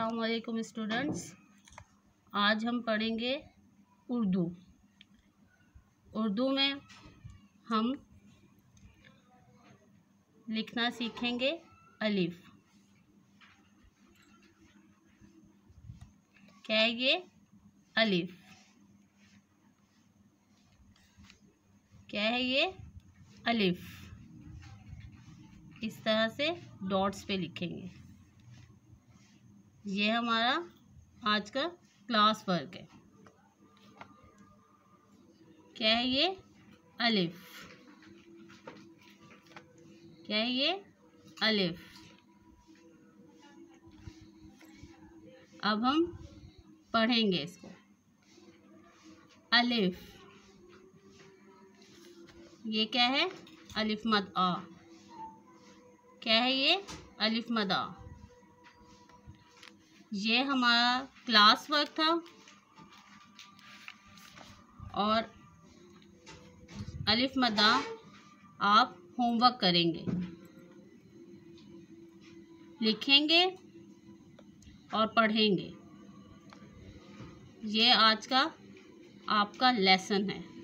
अस्सलाम स्टूडेंट्स आज हम पढ़ेंगे उर्दू। उर्दू में हम लिखना सीखेंगे अलिफ। क्या है ये अलिफ। क्या है ये अलिफ। इस तरह से डॉट्स पे लिखेंगे। ये हमारा आज का क्लास वर्क है। क्या है ये? अलिफ। क्या है ये? अलिफ। अब हम पढ़ेंगे इसको। अलिफ। ये क्या है? अलिफ मद आ। क्या है ये? अलिफ मद आ। ये हमारा क्लास वर्क था। और अलिफ मदा, आप होमवर्क करेंगे। लिखेंगे और पढ़ेंगे। ये आज का आपका लेसन है।